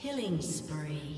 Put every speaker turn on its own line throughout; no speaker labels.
Killing spree.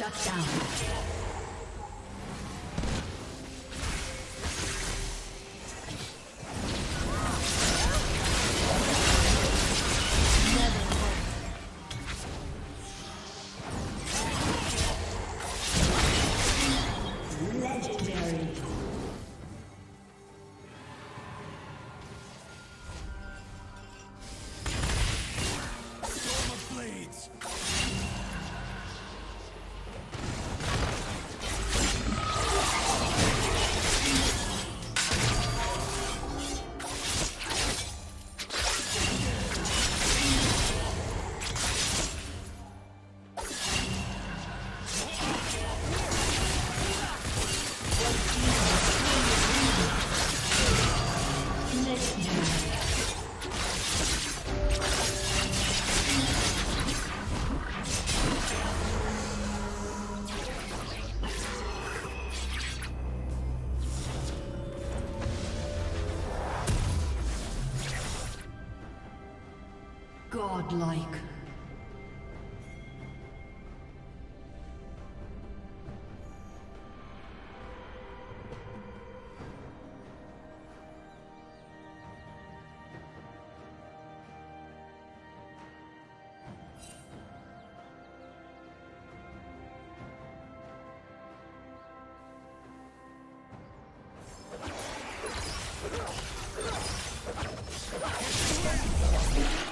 Shut down. Godlike. Blue team's